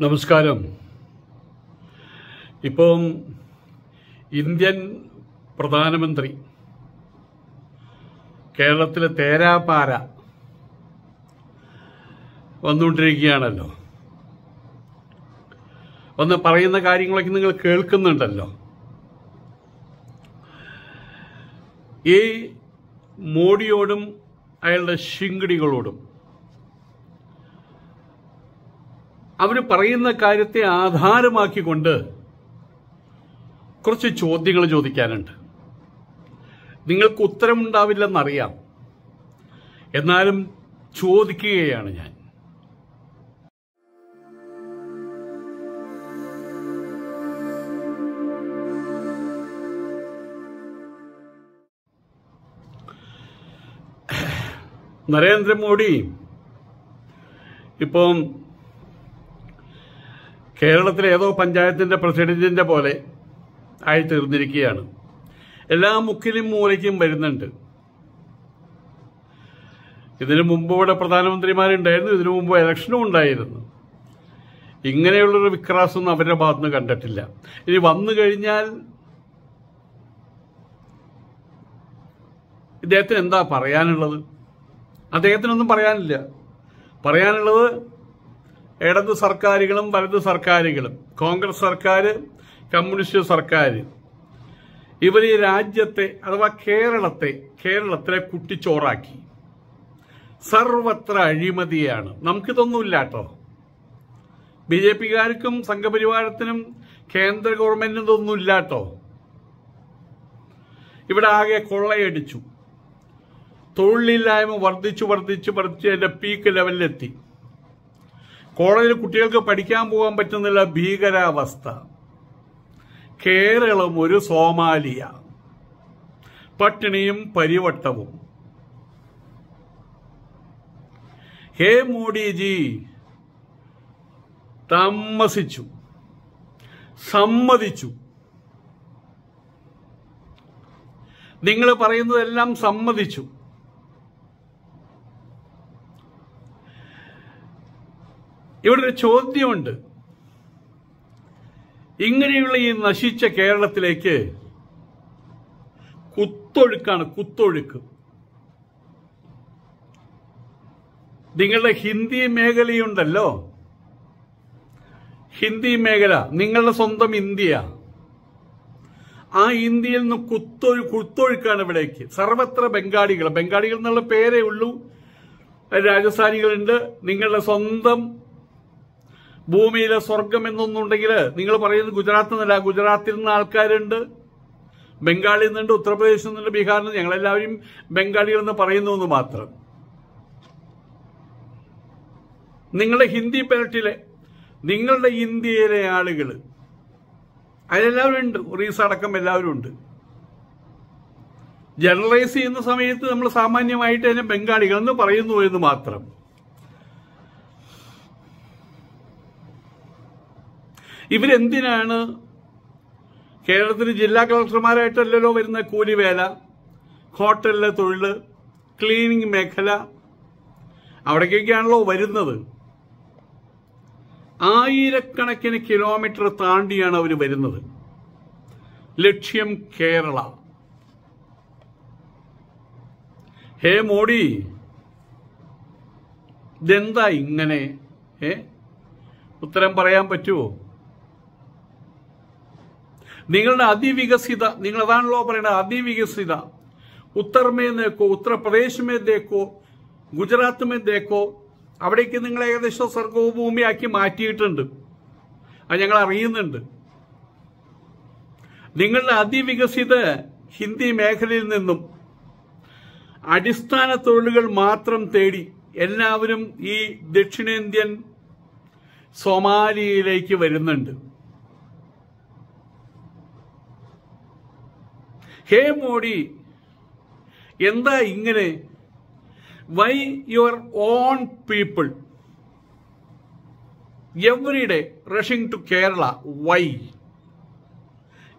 നമസ്കാരം. ഇപ്പം ഇന്ത്യൻ പ്രധാനമന്ത്രി കേരളത്തിലെ തേരാപാര വന്നുകൊണ്ടിരിക്കുകയാണല്ലോ. വന്ന് പറയുന്ന കാര്യങ്ങളൊക്കെ നിങ്ങൾ കേൾക്കുന്നുണ്ടല്ലോ. ഈ മോഡിയോടും അയാളുടെ ശിങ്കിടികളോടും അവർ പറയുന്ന കാര്യത്തെ ആധാരമാക്കിക്കൊണ്ട് കുറച്ച് ചോദ്യങ്ങൾ ചോദിക്കാനുണ്ട്. നിങ്ങൾക്ക് ഉത്തരമുണ്ടാവില്ലെന്നറിയാം. എന്നാലും ചോദിക്കുകയാണ് ഞാൻ. നരേന്ദ്രമോദി ഇപ്പം കേരളത്തിലെ ഏതോ പഞ്ചായത്തിന്റെ പ്രസിഡന്റിന്റെ പോലെ ആയി തീർന്നിരിക്കുകയാണ്. എല്ലാ മുക്കിലും മൂലയ്ക്കും വരുന്നുണ്ട്. ഇതിനു മുമ്പ് ഇവിടെ പ്രധാനമന്ത്രിമാരുണ്ടായിരുന്നു ഇതിനു മുമ്പ് ഇലക്ഷനും ഉണ്ടായിരുന്നു. ഇങ്ങനെയുള്ളൊരു വിക്രാസൊന്നും അവരുടെ ഭാഗത്തുനിന്ന് കണ്ടിട്ടില്ല. ഇനി വന്നു കഴിഞ്ഞാൽ ഇദ്ദേഹത്തിന് എന്താ പറയാനുള്ളത്? അദ്ദേഹത്തിനൊന്നും പറയാനില്ല. പറയാനുള്ളത് ഇടത് സർക്കാരുകളും വലത് സർക്കാരുകളും. കോൺഗ്രസ് സർക്കാർ കമ്മ്യൂണിസ്റ്റ് സർക്കാർ. ഇവർ ഈ രാജ്യത്തെ അഥവാ കേരളത്തെ കേരളത്തിലെ കുട്ടിച്ചോറാക്കി. സർവത്ര അഴിമതിയാണ്. നമുക്കിതൊന്നുമില്ല കേട്ടോ ബി ജെ പിക്കാർക്കും സംഘപരിവാരത്തിനും കേന്ദ്ര ഗവൺമെന്റിനും കേട്ടോ ഇവിടെ ആകെ കൊള്ളയടിച്ചു. തൊഴിലില്ലായ്മ വർദ്ധിച്ചു വർദ്ധിച്ചു വർദ്ധിച്ച് അതിന്റെ പീക്ക് ലെവലിലെത്തി കോളേജിൽ കുട്ടികൾക്ക് പഠിക്കാൻ പോകാൻ പറ്റുന്നില്ല ഭീകരാവസ്ഥ. കേരളം ഒരു സോമാലിയ. പട്ടിണിയും പരിവട്ടവും. ഹേ മോഡിജി താമസിച്ചു സമ്മതിച്ചു. നിങ്ങൾ പറയുന്നതെല്ലാം സമ്മതിച്ചു. ഇവിടെ ഒരു ചോദ്യമുണ്ട്. ഇങ്ങനെയുള്ള ഈ നശിച്ച കേരളത്തിലേക്ക് കുത്തൊഴുക്കാണ് കുത്തൊഴുക്ക്. നിങ്ങളുടെ ഹിന്ദി മേഖലയുണ്ടല്ലോ. ഹിന്ദി മേഖല നിങ്ങളുടെ സ്വന്തം ഇന്ത്യ. ആ ഇന്ത്യയിൽ നിന്ന് കുത്തൊഴു കുത്തൊഴുക്കാണ് ഇവിടേക്ക്. സർവത്ര ബംഗാളികൾ ബംഗാളികൾ എന്നുള്ള പേരേ ഉള്ളൂ. രാജസ്ഥാനികളുണ്ട്. നിങ്ങളുടെ സ്വന്തം ഭൂമിയിലെ സ്വർഗം എന്നൊന്നുണ്ടെങ്കിൽ നിങ്ങൾ പറയുന്നത് ഗുജറാത്തിൽ നിന്നല്ല ഗുജറാത്തിൽ നിന്ന് ആൾക്കാരുണ്ട്. ബംഗാളിൽ നിന്നുണ്ട് ഉത്തർപ്രദേശിൽ നിന്നുണ്ട് ബീഹാറിൽ നിന്ന്. ഞങ്ങളെല്ലാവരും ബംഗാളികൾ എന്ന് പറയുന്നു എന്ന് മാത്രം. നിങ്ങളുടെ ഹിന്ദി ബെൽറ്റിലെ നിങ്ങളുടെ ഇന്ത്യയിലെ ആളുകൾ അതിലെല്ലാവരും ഉണ്ട്. ഒറീസ അടക്കം എല്ലാവരും ഉണ്ട്. ജനറലൈസ് ചെയ്യുന്ന സമയത്ത് നമ്മൾ സാമാന്യമായിട്ട് തന്നെ ബംഗാളികൾ എന്ന് പറയുന്നു എന്ന് മാത്രം. ഇവരെന്തിനാണ് കേരളത്തിൽ ജില്ലാ കളക്ടർമാരായിട്ടല്ലല്ലോ വരുന്ന കൂലിവേല ഹോട്ടലിലെ തൊഴിൽ ക്ലീനിങ് മേഖല അവിടേക്കൊക്കെയാണല്ലോ വരുന്നത്? ആയിരക്കണക്കിന് കിലോമീറ്റർ താണ്ടിയാണ് അവർ വരുന്നത്. ലക്ഷ്യം കേരള. ഹേ മോഡി ഇതെന്താ ഇങ്ങനെ? ഏ? ഉത്തരം പറയാൻ പറ്റുമോ നിങ്ങളുടെ അതിവികസിത നിങ്ങൾ അതാണല്ലോ പറയുന്നത് അതിവികസിത. ഉത്തർ മേ ദേക്കോ ഉത്തർപ്രദേശ് മേ ഗുജറാത്ത് മേ ദേക്കോ അവിടേക്ക് നിങ്ങൾ ഏകദേശം സർഗഭൂമിയാക്കി മാറ്റിയിട്ടുണ്ട്. അത് ഞങ്ങൾ അറിയുന്നുണ്ട്. നിങ്ങളുടെ അതിവികസിത ഹിന്ദി മേഖലയിൽ നിന്നും അടിസ്ഥാന തൊഴിലുകൾ മാത്രം തേടി എല്ലാവരും ഈ ദക്ഷിണേന്ത്യൻ സൊമാലിയിലേക്ക് വരുന്നുണ്ട്. ഹേ മോഡി എന്താ ഇങ്ങനെ? Why your own people every day rushing to Kerala why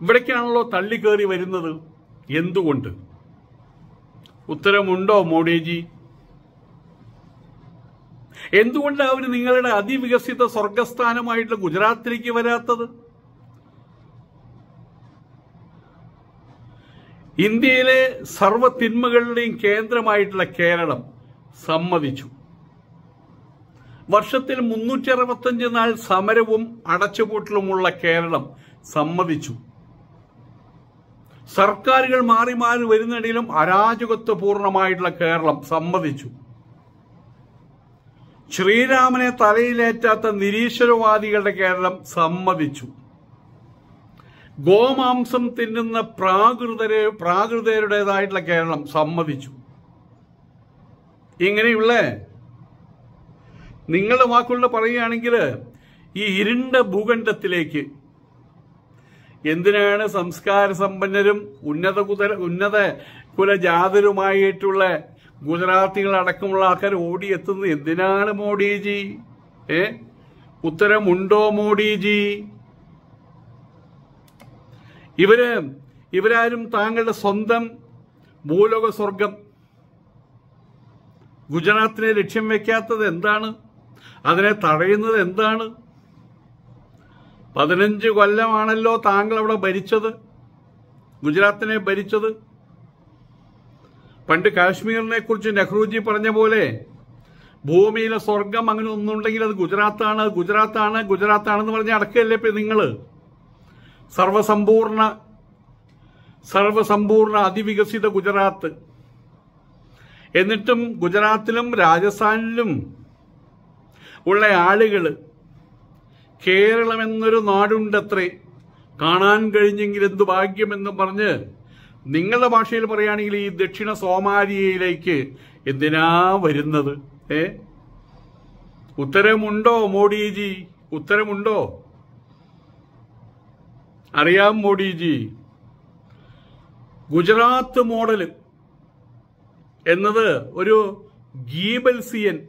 ഇവിടേക്കാണല്ലോ തള്ളിക്കേറി വരുന്നത്. എന്തുകൊണ്ട്? ഉത്തരമുണ്ടോ മോഡിജി? എന്തുകൊണ്ടാണ് അവർ നിങ്ങളുടെ അതിവികസിത സ്വർഗസ്ഥാനമായിട്ടുള്ള ഗുജറാത്തിലേക്ക് വരാത്തത്? ഇന്ത്യയിലെ സർവ തിന്മകളുടെയും കേന്ദ്രമായിട്ടുള്ള കേരളം സമ്മതിച്ചു. വർഷത്തിൽ മുന്നൂറ്റി അറുപത്തഞ്ച് നാൾ സമരവും അടച്ചുപൂട്ടലുമുള്ള കേരളം സമ്മതിച്ചു. സർക്കാരുകൾ മാറി മാറി വരുന്നിടയിലും അരാജകത്വ പൂർണമായിട്ടുള്ള കേരളം സമ്മതിച്ചു. ശ്രീരാമനെ തലയിലേറ്റാത്ത നിരീശ്വരവാദികളുടെ കേരളം സമ്മതിച്ചു. ഗോമാംസം തിന്നുന്ന പ്രാകൃതരെ പ്രാകൃതരുടേതായിട്ടുള്ള കേരളം സമ്മതിച്ചു. ഇങ്ങനെയുള്ള നിങ്ങളുടെ വാക്കുകൊണ്ട് പറയുകയാണെങ്കിൽ ഈ ഇരുണ്ട ഭൂഖണ്ഡത്തിലേക്ക് എന്തിനാണ് സംസ്കാര സമ്പന്നരും ഉന്നത കുതര ഉന്നത കുലജാതരുമായിട്ടുള്ള ഗുജറാത്തികളടക്കമുള്ള ആൾക്കാർ ഓടിയെത്തുന്നത് എന്തിനാണ് മോഡിജി? ഏ? ഉത്തരമുണ്ടോ മോഡിജി? ഇവർ ഇവരാരും താങ്കളുടെ സ്വന്തം ഭൂലോക സ്വർഗം ഗുജറാത്തിനെ ലക്ഷ്യം വെക്കാത്തത് എന്താണ്? അതിനെ തടയുന്നത് എന്താണ്? പതിനഞ്ച് കൊല്ലമാണല്ലോ താങ്കൾ അവിടെ ഭരിച്ചത്. ഗുജറാത്തിനെ ഭരിച്ചത്. പണ്ട് കാശ്മീരിനെ കുറിച്ച് നെഹ്റുജി പറഞ്ഞ പോലെ ഭൂമിയിലെ സ്വർഗം അങ്ങനെ ഒന്നുണ്ടെങ്കിൽ അത് ഗുജറാത്താണ് ഗുജറാത്താണ് ഗുജറാത്താണെന്ന് പറഞ്ഞ് അടക്കല്ലേ ഇപ്പൊ നിങ്ങൾ? സർവസമ്പൂർണ സർവസമ്പൂർണ അതിവികസിത ഗുജറാത്ത്. എന്നിട്ടും ഗുജറാത്തിലും രാജസ്ഥാനിലും ഉള്ള ആളുകൾ കേരളം എന്നൊരു നാടുണ്ടത്രേ. കാണാൻ കഴിഞ്ഞെങ്കിൽ എന്ത് ഭാഗ്യമെന്ന് പറഞ്ഞ് നിങ്ങളുടെ ഭാഷയിൽ പറയുകയാണെങ്കിൽ ഈ ദക്ഷിണ സോമാലിയയിലേക്ക് എന്തിനാ വരുന്നത്? ഏ? ഉത്തരമുണ്ടോ മോഡിജി? ഉത്തരമുണ്ടോ? അറിയാം മോഡിജി. ഗുജറാത്ത് മോഡൽ എന്നത് ഒരു ഗീബൽസിയൻ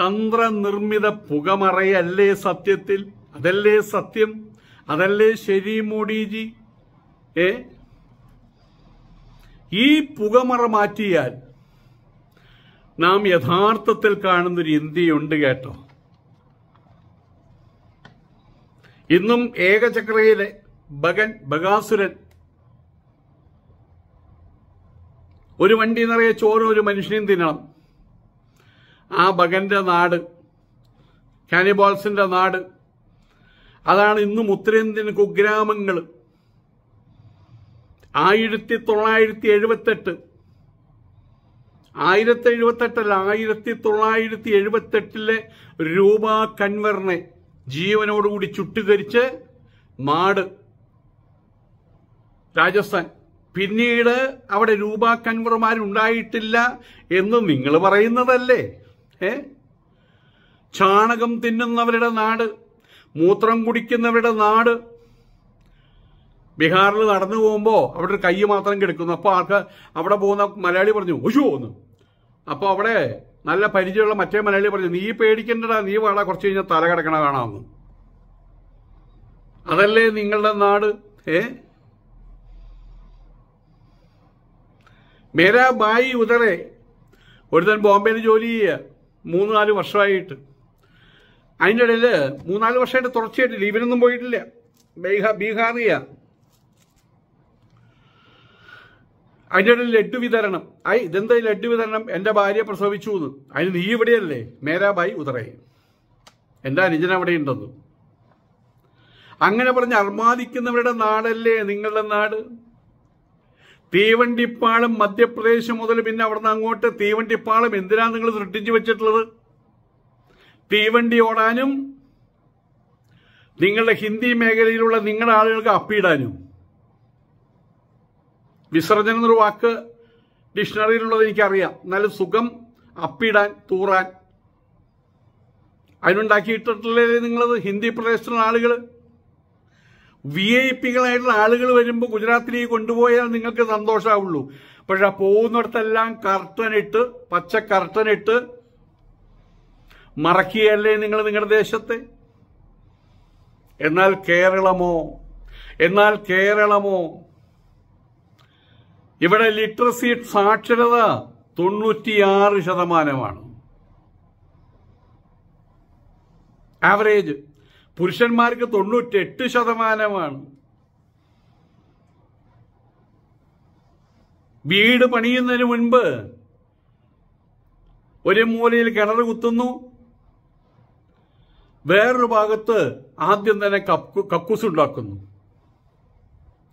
തന്ത്രനിർമ്മിത പുകമറയല്ലേ സത്യത്തിൽ? അതല്ലേ സത്യം? അതല്ലേ ശരി മോഡിജി? ഏ? ഈ പുകമറ മാറ്റിയാൽ നാം യഥാർത്ഥത്തിൽ കാണുന്നൊരു ഇന്ത്യയുണ്ട് കേട്ടോ. ഇന്നും ഏകചക്രയിലെ ബഗൻ ബഗാസുരൻ ഒരു വണ്ടി നിറയെ ചോറും ഒരു മനുഷ്യനെയും തിന്നണം. ആ ബഗന്റെ നാട് കാനിബോൾസിന്റെ നാട് അതാണ് ഇന്നും ഉത്തരേന്ത്യൻ കുഗ്രാമങ്ങൾ. ആയിരത്തി തൊള്ളായിരത്തി എഴുപത്തെട്ട് ആയിരത്തി എഴുപത്തെട്ടല്ല ആയിരത്തി തൊള്ളായിരത്തി എഴുപത്തെട്ടിലെ രൂപ കൻവറിനെ ജീവനോടുകൂടി ചുട്ടുകരിച്ച് മാട് രാജസ്ഥാൻ. പിന്നീട് അവിടെ രൂപ കൺവർമാരുണ്ടായിട്ടില്ല എന്ന് നിങ്ങൾ പറയുന്നതല്ലേ? ഏ? ചാണകം തിന്നുന്നവരുടെ നാട് മൂത്രം കുടിക്കുന്നവരുടെ നാട്. ബീഹാറിൽ നടന്നു പോകുമ്പോൾ അവിടെ ഒരു കൈ മാത്രം കിടക്കുന്നു. അപ്പോൾ ആൾക്ക് അവിടെ പോകുന്ന മലയാളി പറഞ്ഞു ഒഴിച്ചു എന്ന്. അപ്പോൾ അവിടെ നല്ല പരിചയമുള്ള മറ്റേ മലയാളി പറഞ്ഞു നീ പേടിക്കണ്ടടാ നീ വേള കുറച്ച് കഴിഞ്ഞാൽ തല കിടക്കണ കാണാമെന്ന്. അതല്ലേ നിങ്ങളുടെ നാട്? ഏ? മേരാ ബായി ഉദറെ ഒരുത്തൻ ബോംബെയിൽ ജോലി ചെയ്യുക മൂന്ന് നാല് വർഷമായിട്ട്. അതിന്റെ ഇടയിൽ മൂന്നാൽ വർഷമായിട്ട് തുടർച്ചയായിട്ട് ലീവിനൊന്നും പോയിട്ടില്ല. ബീഹാ ബീഹാറിയ. അതിന്റെ ഇടയിൽ ലഡ്ഡു വിതരണം. ഐ ഇതെന്താ ലഡ്ഡു വിതരണം? എന്റെ ഭാര്യ പ്രസവിച്ചു എന്ന്. അതിന് നീ ഇവിടെയല്ലേ? മേരാബായി ഉദറേ എന്റെ അനുജൻ അവിടെ ഉണ്ടെന്ന്. അങ്ങനെ പറഞ്ഞ് അർമാദിക്കുന്നവരുടെ നാടല്ലേ നിങ്ങളുടെ നാട്? തീവണ്ടിപ്പാളം മധ്യപ്രദേശ് മുതൽ പിന്നെ അവിടുന്ന് അങ്ങോട്ട് തീവണ്ടിപ്പാളം എന്തിനാ നിങ്ങൾ സൃഷ്ടിച്ചു വെച്ചിട്ടുള്ളത്? തീവണ്ടി ഓടാനും നിങ്ങളുടെ ഹിന്ദി മേഖലയിലുള്ള നിങ്ങളുടെ ആളുകൾക്ക് അപ്പിടാനും. വിസർജനം എന്നൊരു വാക്ക് ഡിക്ഷണറിയിലുള്ളത് എനിക്കറിയാം. എന്നാലും സുഖം അപ്പിടാൻ തൂറാൻ. അതിനുണ്ടാക്കിയിട്ടില്ലേ നിങ്ങളത്? ഹിന്ദി പ്രദേശത്തുള്ള ആളുകൾ വി ഐ പികളായിട്ടുള്ള ആളുകൾ വരുമ്പോൾ ഗുജറാത്തിലേക്ക് കൊണ്ടുപോയാൽ നിങ്ങൾക്ക് സന്തോഷമാവുള്ളൂ പക്ഷെ പോകുന്നിടത്തെല്ലാം കർട്ടനിട്ട് പച്ച കർട്ടനിട്ട് മറക്കിയല്ലേ നിങ്ങൾ നിങ്ങളുടെ ദേശത്തെ? എന്നാൽ കേരളമോ? എന്നാൽ കേരളമോ? ഇവിടെ ലിറ്ററസി സാക്ഷരത തൊണ്ണൂറ്റിയാറ് ശതമാനമാണ്. ആവറേജ് പുരുഷന്മാർക്ക് തൊണ്ണൂറ്റെട്ട് ശതമാനമാണ്. വീട് പണിയുന്നതിന് മുൻപ് ഒരു മൂലയിൽ കിണർ കുത്തുന്നു. വേറൊരു ഭാഗത്ത് ആദ്യം തന്നെ കക്കു കക്കൂസ് ഉണ്ടാക്കുന്നു.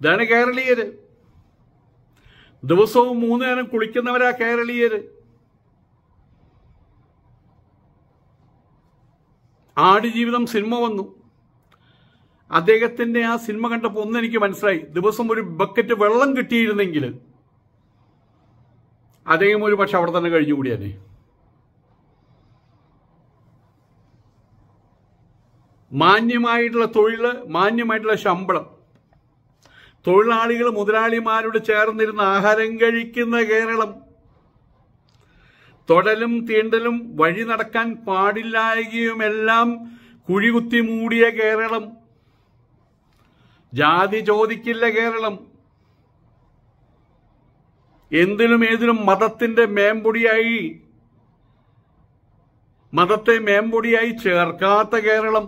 ഇതാണ് കേരളീയര്. ദിവസവും മൂന്ന് നേരം കുളിക്കുന്നവരാ കേരളീയര്. ആടുജീവിതം സിനിമ വന്നു. അദ്ദേഹത്തിന്റെ ആ സിനിമ കണ്ടപ്പോൾ ഒന്ന് എനിക്ക് മനസ്സിലായി. ദിവസം ഒരു ബക്കറ്റ് വെള്ളം കിട്ടിയിരുന്നെങ്കിൽ അദ്ദേഹം ഒരു പക്ഷെ അവിടെ തന്നെ കഴിഞ്ഞുകൂടിയാനെ മാന്യമായിട്ടുള്ള തൊഴിൽ മാന്യമായിട്ടുള്ള ശമ്പളം. തൊഴിലാളികൾ മുതലാളിമാരോട് ചേർന്നിരുന്ന് ആഹാരം കഴിക്കുന്ന കേരളം. തൊടലും തീണ്ടലും വഴി നടക്കാൻ പാടില്ലായകയുമെല്ലാം കുഴികുത്തി മൂടിയ കേരളം. ജാതി ചോദിക്കില്ല കേരളം. എന്തിനും ഏതിനും മതത്തിന്റെ മേമ്പൊടിയായി മതത്തെ മേമ്പൊടിയായി ചേർക്കാത്ത കേരളം.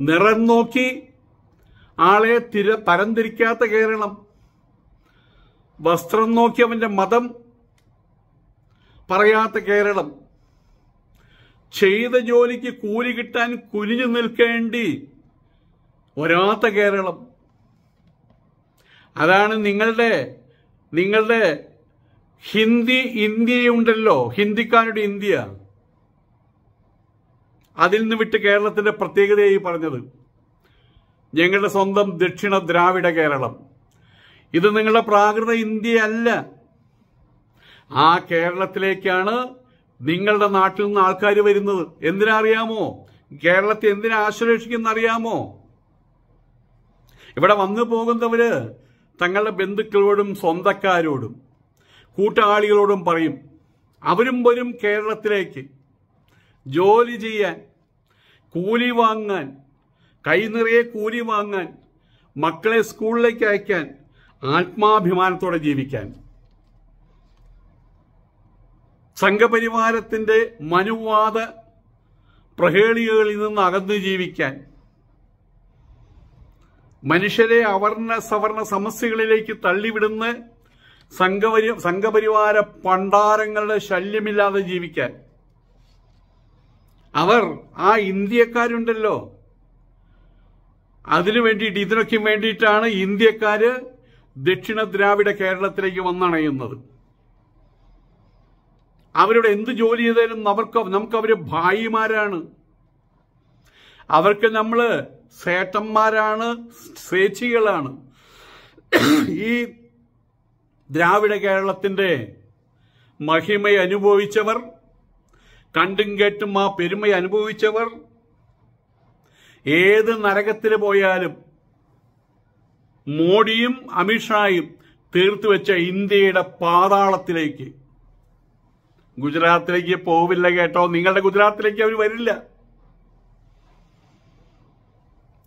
നിറം നോക്കി ആളെ തിര തരംതിരിക്കാത്ത കേരളം. വസ്ത്രം നോക്കി അവന്റെ മതം പറയാത്ത കേരളം. ചെയ്ത ജോലിക്ക് കൂലി കിട്ടാൻ കുനിഞ്ഞു നിൽക്കേണ്ടി വരാത്ത കേരളം. അതാണ് നിങ്ങളുടെ നിങ്ങളുടെ ഹിന്ദി ഇന്ത്യയുണ്ടല്ലോ ഹിന്ദിക്കാരുടെ ഇന്ത്യ. അതിൽ നിന്ന് വിട്ട് കേരളത്തിന്റെ പ്രത്യേകതയായി പറഞ്ഞത്. ഞങ്ങളുടെ സ്വന്തം ദക്ഷിണ ദ്രാവിഡ കേരളം. ഇത് നിങ്ങളുടെ പ്രാകൃത ഇന്ത്യ അല്ല ആ കേരളത്തിലേക്കാണ് നിങ്ങളുടെ നാട്ടിൽ നിന്ന് ആൾക്കാർ വരുന്നത്. എന്തിനാ അറിയാമോ കേരളത്തെ എന്തിനാ ആശ്ലേഷിക്കുന്ന അറിയാമോ? ഇവിടെ വന്നു പോകുന്നവര് തങ്ങളുടെ ബന്ധുക്കളോടും സ്വന്തക്കാരോടും കൂട്ടാളികളോടും പറയും അവരും വരും കേരളത്തിലേക്ക്. ജോലി ചെയ്യാൻ കൂലി വാങ്ങാൻ കൈ നിറയെ കൂലി വാങ്ങാൻ മക്കളെ സ്കൂളിലേക്ക് അയക്കാൻ ആത്മാഭിമാനത്തോടെ ജീവിക്കാൻ. സംഘപരിവാരത്തിന്റെ മനുവാദ പ്രഹേളികളിൽ നിന്ന് അകന്നു ജീവിക്കാൻ. മനുഷ്യരെ അവർണ സവർണ സമസ്യകളിലേക്ക് തള്ളിവിടുന്ന സംഘപരി സംഘപരിവാര പണ്ടാരങ്ങളുടെ ശല്യമില്ലാതെ ജീവിക്കാൻ. അവർ ആ ഇന്ത്യക്കാരുണ്ടല്ലോ. അതിനു വേണ്ടിയിട്ട് ഇതിനൊക്കെ വേണ്ടിയിട്ടാണ് ഇന്ത്യക്കാര് ദക്ഷിണ ദ്രാവിഡ കേരളത്തിലേക്ക് വന്നണയുന്നത്. അവരുടെ എന്ത് ജോലി ചെയ്താലും അവർക്ക് നമുക്ക് അവർ ഭായിമാരാണ്. അവർക്ക് നമ്മൾ സേട്ടന്മാരാണ് സ്വേച്ഛികളാണ് ഈ ദ്രാവിഡ കേരളത്തിന്റെ മഹിമ അനുഭവിച്ചവർ കണ്ടും കേട്ടും ആ പെരുമ അനുഭവിച്ചവർ ഏത് നരകത്തിൽ പോയാലും മോഡിയും അമിത്ഷായും തീർത്തു വെച്ച ഇന്ത്യയുടെ പാതാളത്തിലേക്ക്. ഗുജറാത്തിലേക്ക് പോവില്ല കേട്ടോ. നിങ്ങളുടെ ഗുജറാത്തിലേക്ക് അവർ വരില്ല.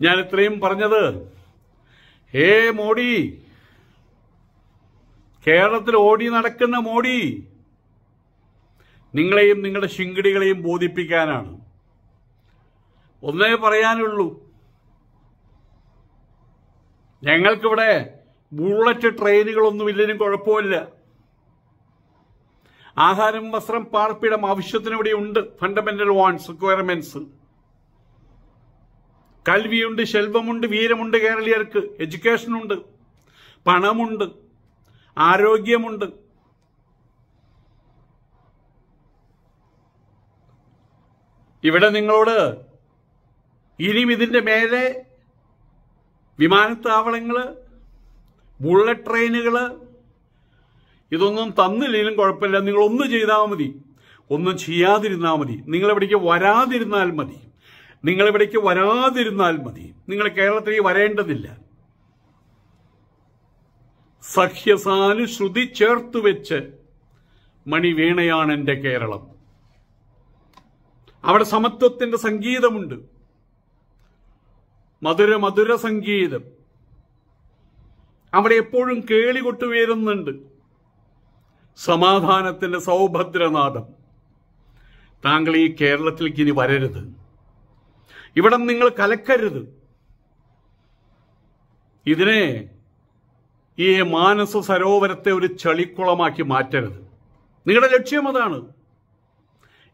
ഞാൻ ഇത്രയും പറഞ്ഞത് ഹേ മോഡി കേരളത്തിൽ ഓടി നടക്കുന്ന മോഡി നിങ്ങളെയും നിങ്ങളുടെ ശിങ്കിടികളെയും ബോധിപ്പിക്കാനാണ്. ഒന്നേ പറയാനുള്ളൂ. ഞങ്ങൾക്കിവിടെ ബുള്ളറ്റ് ട്രെയിനുകളൊന്നും ഇല്ലെങ്കിലും കുഴപ്പമില്ല. ആഹാരം വസ്ത്രം പാർപ്പിടം ആവശ്യത്തിന് ഇവിടെ ഉണ്ട് ഫണ്ടമെന്റൽ വാൺസ് റിക്വയർമെന്റ്സ് കൽവിയുണ്ട് ശെൽവമുണ്ട് വീരമുണ്ട് കേരളീയർക്ക്. എഡ്യൂക്കേഷനുണ്ട് പണമുണ്ട്. ആരോഗ്യമുണ്ട്. ഇവിടെ നിങ്ങളോട് ഇനിയും ഇതിന്റെ മേലെ വിമാനത്താവളങ്ങൾ ബുള്ളറ്റ് ട്രെയിനുകൾ ഇതൊന്നും തന്നില്ലെങ്കിലും കുഴപ്പമില്ല. നിങ്ങൾ ഒന്ന് ചെയ്താൽ മതി. ഒന്നും ചെയ്യാതിരുന്നാൽ മതി. നിങ്ങൾ ഇവിടേക്ക് വരാതിരുന്നാൽ മതി. നിങ്ങൾ ഇവിടേക്ക് വരാതിരുന്നാൽ മതി. നിങ്ങൾ കേരളത്തിലേക്ക് വരേണ്ടതില്ല. സഖ്യസാനുശ്രുതി ചേർത്തു വെച്ച് മണിവീണയാണ് എന്റെ കേരളം. അവിടെ സമത്വത്തിന്റെ സംഗീതമുണ്ട്. മധുര മധുര സംഗീതം. അവിടെ എപ്പോഴും കേളി കൊട്ടുവരുന്നുണ്ട് സമാധാനത്തിന്റെ സൗഭദ്രനാഥം. താങ്കൾ ഈ കേരളത്തിലേക്ക് ഇനി വരരുത്. ഇവിടെ നിങ്ങൾ കലക്കരുത്. ഇതിനെ ഈ മാനസ സരോവരത്തെ ഒരു ചളിക്കുളമാക്കി മാറ്റരുത്. നിങ്ങളുടെ ലക്ഷ്യം അതാണ്.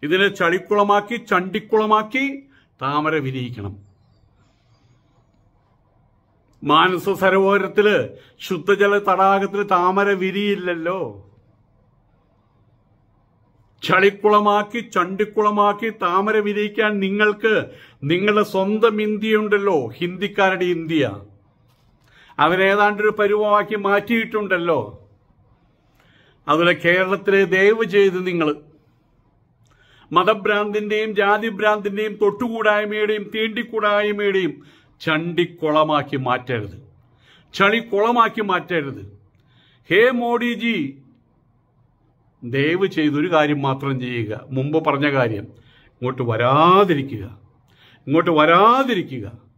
ഇതിനെ ചളിക്കുളമാക്കി ചണ്ടിക്കുളമാക്കി താമര വിരിയിക്കണം. മാനസ സരോവരത്തിൽ ശുദ്ധജല തടാകത്തിൽ താമര വിരിയില്ലല്ലോ. ചളിക്കുളമാക്കി ചണ്ടിക്കുളമാക്കി താമര വിരിയിക്കാൻ നിങ്ങൾക്ക് നിങ്ങളുടെ സ്വന്തം ഇന്ത്യയുണ്ടല്ലോ. ഹിന്ദിക്കാരുടെ ഇന്ത്യ. അവരേതാണ്ടൊരു പരുവമാക്കി മാറ്റിയിട്ടുണ്ടല്ലോ. അതുപോലെ കേരളത്തിലെ ദയവ് ചെയ്ത് നിങ്ങൾ മതഭ്രാന്തിന്റെയും ജാതിഭ്രാന്തിന്റെയും തൊട്ടുകൂടായ്മയുടെയും തീണ്ടിക്കൂടായ്മയുടെയും ചണ്ടിക്കുളമാക്കി മാറ്റരുത്. ചളിക്കുളമാക്കി മാറ്റരുത്. ഹേ മോഡിജി ദയവ് ചെയ്തൊരു കാര്യം മാത്രം ചെയ്യുക. മുമ്പ് പറഞ്ഞ കാര്യം ഇങ്ങോട്ട് വരാതിരിക്കുക. ഇങ്ങോട്ട് വരാതിരിക്കുക.